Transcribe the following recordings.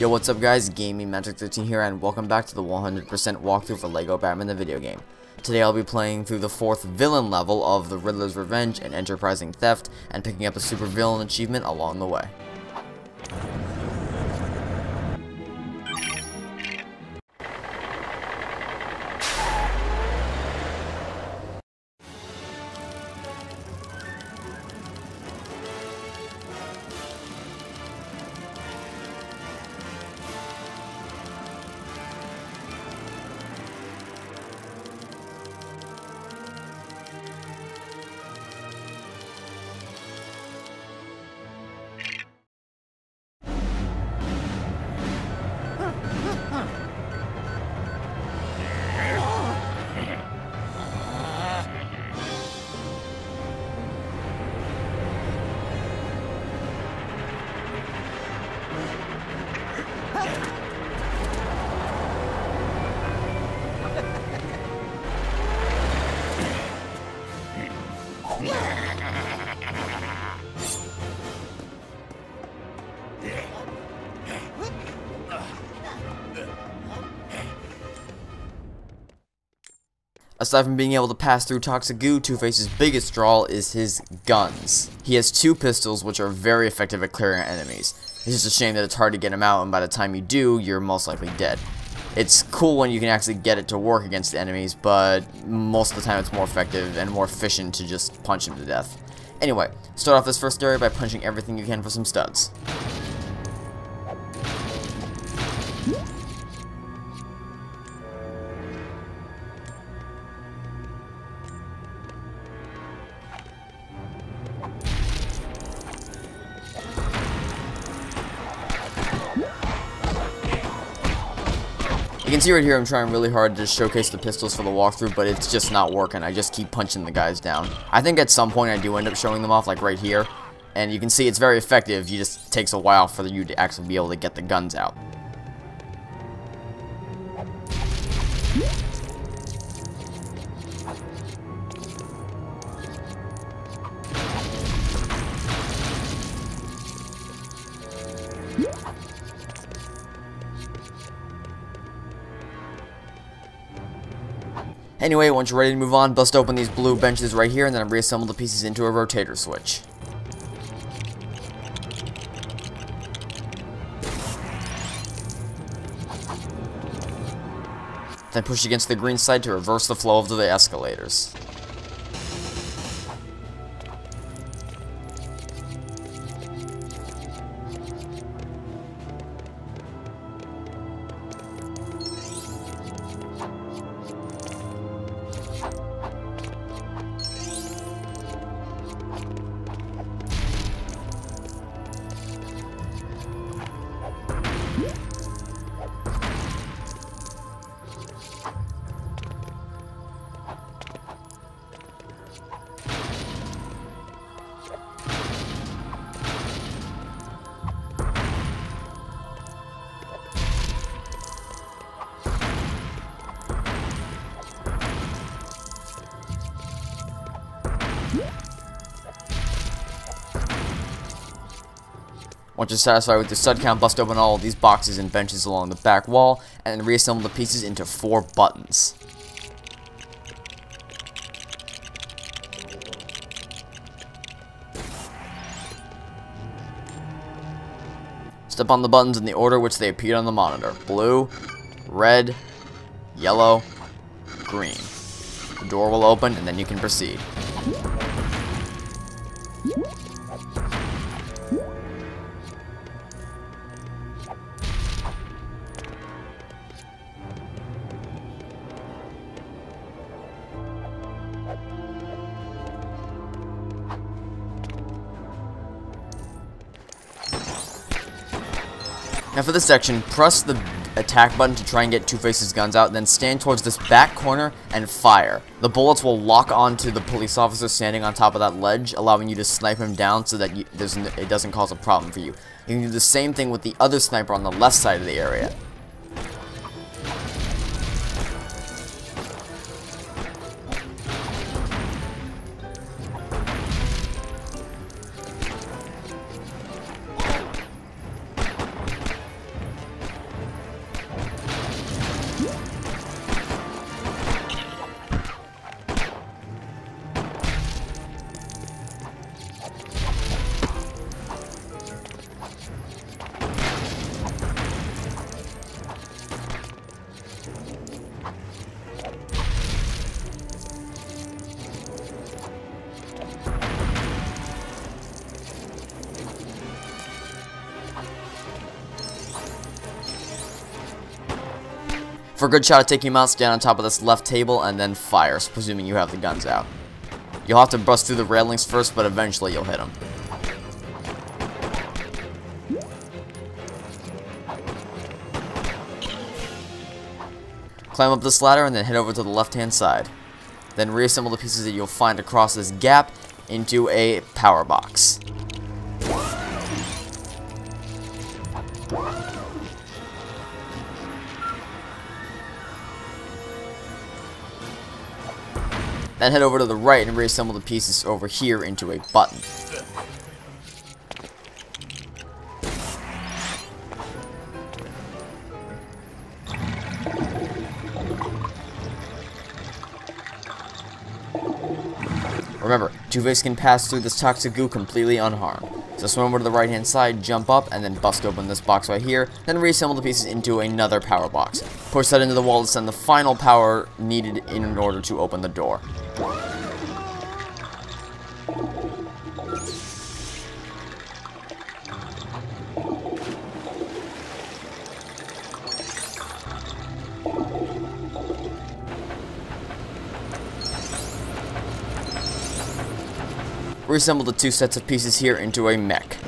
Yo, what's up guys, Gaming Magic 13 here, and welcome back to the 100% walkthrough for LEGO Batman the video game. Today I'll be playing through the fourth villain level of the Riddler's Revenge An Enterprising Theft, and picking up a super villain achievement along the way. Aside from being able to pass through toxic goo, Two-Face's biggest draw is his guns. He has two pistols which are very effective at clearing enemies. It's just a shame that it's hard to get him out and by the time you do, you're most likely dead. It's cool when you can actually get it to work against the enemies, but most of the time it's more effective and more efficient to just punch him to death. Anyway, start off this first area by punching everything you can for some studs. Can see right here I'm trying really hard to showcase the pistols for the walkthrough, but it's just not working. I just keep punching the guys down. I think at some point I do end up showing them off, like right here. And you can see it's very effective, you just takes a while for you to actually be able to get the guns out. Anyway, once you're ready to move on, bust open these blue benches right here and then reassemble the pieces into a rotator switch. Then push against the green side to reverse the flow of the escalators. Once you're satisfied with your stud count, bust open all of these boxes and benches along the back wall, and reassemble the pieces into four buttons. Step on the buttons in the order which they appear on the monitor. Blue, red, yellow, green. The door will open and then you can proceed. Now for this section, press the attack button to try and get Two-Face's guns out, then stand towards this back corner and fire. The bullets will lock onto the police officer standing on top of that ledge, allowing you to snipe him down so that you, it doesn't cause a problem for you. You can do the same thing with the other sniper on the left side of the area. For a good shot at taking him out, stand on top of this left table and then fire, presuming you have the guns out. You'll have to bust through the railings first, but eventually you'll hit him. Climb up this ladder and then head over to the left hand side. Then reassemble the pieces that you'll find across this gap into a power box. Then head over to the right and reassemble the pieces over here into a button. Remember, Two-Face can pass through this toxic goo completely unharmed. So swim over to the right hand side, jump up, and then bust open this box right here, then reassemble the pieces into another power box. Push that into the wall to send the final power needed in order to open the door. Reassemble the two sets of pieces here into a mech.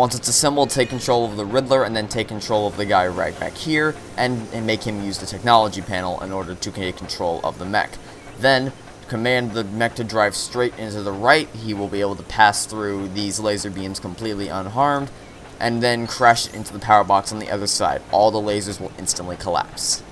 Once it's assembled, take control of the Riddler and then take control of the guy right back here and, and make him use the technology panel in order to take control of the mech. Then, command the mech to drive straight into the right, he will be able to pass through these laser beams completely unharmed, and then crash into the power box on the other side. All the lasers will instantly collapse.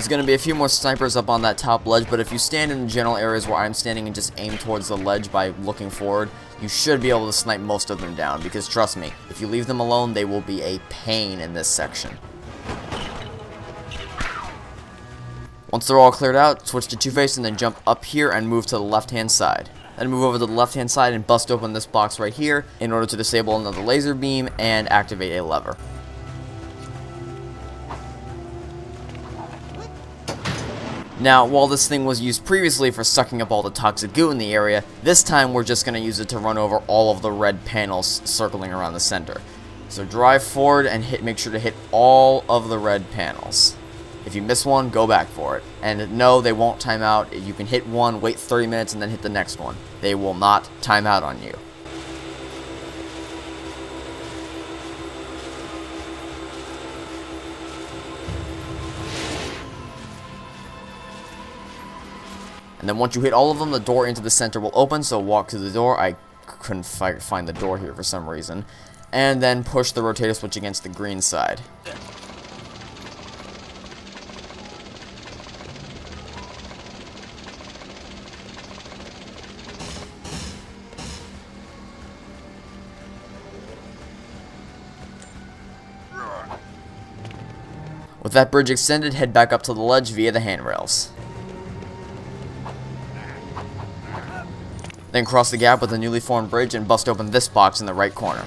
There's going to be a few more snipers up on that top ledge, but if you stand in the general areas where I'm standing and just aim towards the ledge by looking forward, you should be able to snipe most of them down, because trust me, if you leave them alone, they will be a pain in this section. Once they're all cleared out, switch to Two-Face and then jump up here and move to the left-hand side. Then move over to the left-hand side and bust open this box right here in order to disable another laser beam and activate a lever. Now, while this thing was used previously for sucking up all the toxic goo in the area, this time we're just going to use it to run over all of the red panels circling around the center. So drive forward and hit. make sure to hit all of the red panels. If you miss one, go back for it. And no, they won't time out. You can hit one, wait 30 minutes, and then hit the next one. They will not time out on you. And then once you hit all of them, the door into the center will open, so walk to the door. I couldn't fi find the door here for some reason. And then push the rotator switch against the green side. With that bridge extended, head back up to the ledge via the handrails. Then cross the gap with a newly formed bridge and bust open this box in the right corner.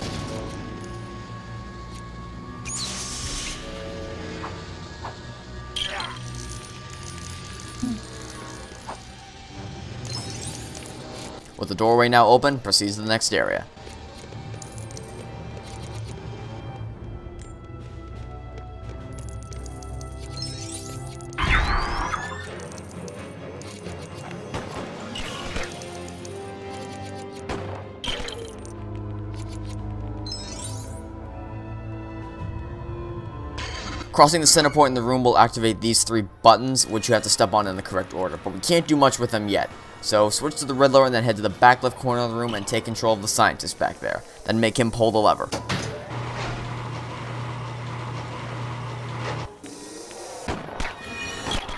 With the doorway now open, proceed to the next area. Crossing the center point in the room will activate these three buttons, which you have to step on in the correct order, but we can't do much with them yet. So switch to the Riddler and then head to the back left corner of the room and take control of the scientist back there. Then make him pull the lever.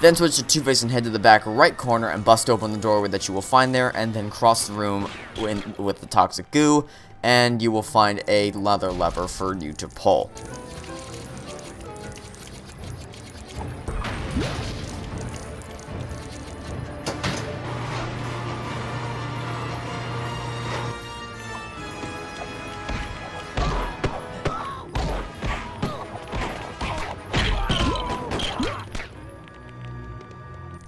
Then switch to Two-Face and head to the back right corner and bust open the doorway that you will find there, and then cross the room with the toxic goo, and you will find a leather lever for you to pull.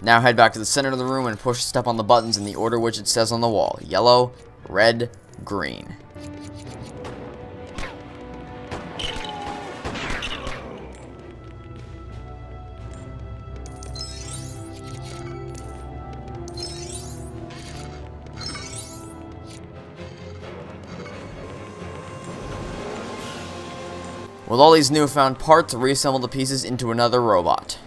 Now head back to the center of the room and push step on the buttons in the order which it says on the wall. Yellow, red, green. With all these newfound parts, reassemble the pieces into another robot.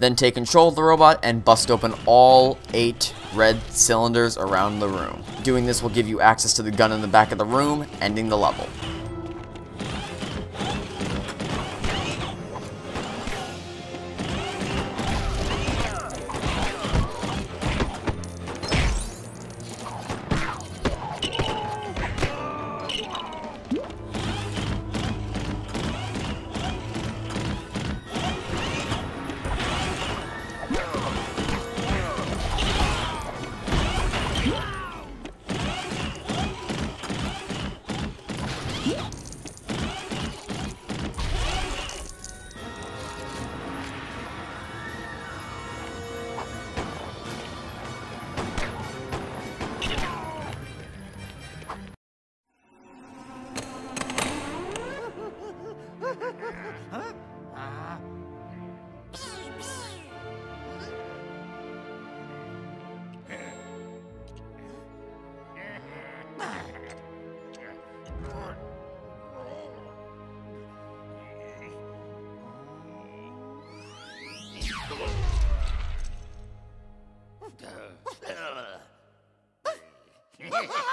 Then take control of the robot and bust open all 8 red cylinders around the room. Doing this will give you access to the gun in the back of the room, ending the level. Ha ha ha!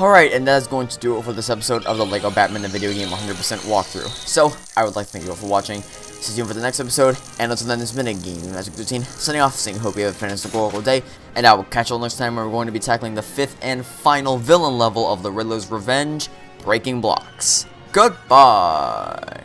Alright, and that is going to do it for this episode of the LEGO Batman the Video Game 100% walkthrough. So, I would like to thank you all for watching. Stay tuned for the next episode, and until then, this has been a Gaming Magic 13. Signing off, saying hope you have a fantastic day, and I will catch you all next time where we're going to be tackling the fifth and final villain level of the Riddler's Revenge, Breaking Blocks. Goodbye!